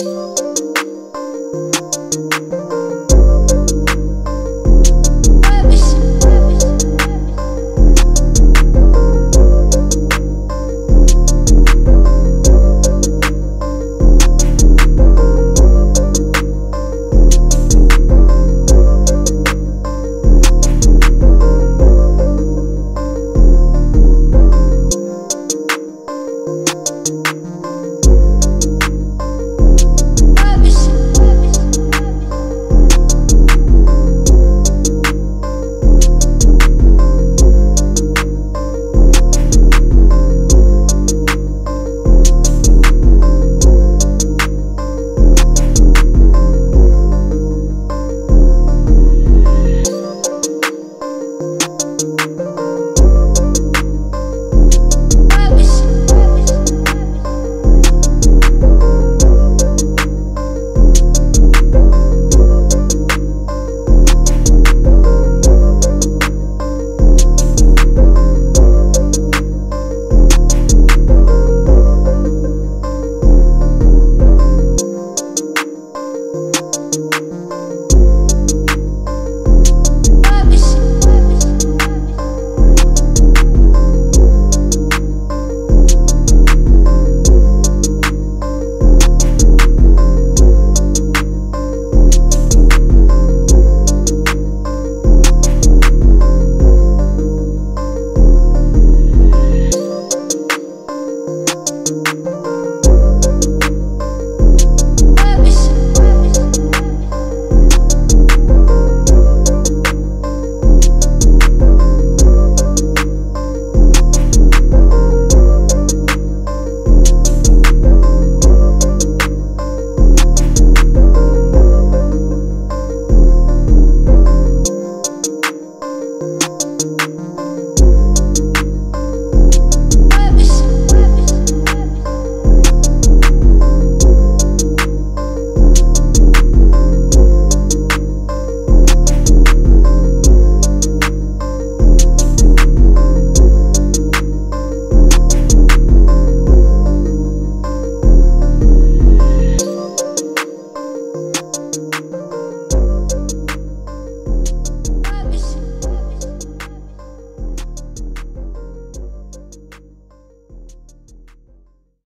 you.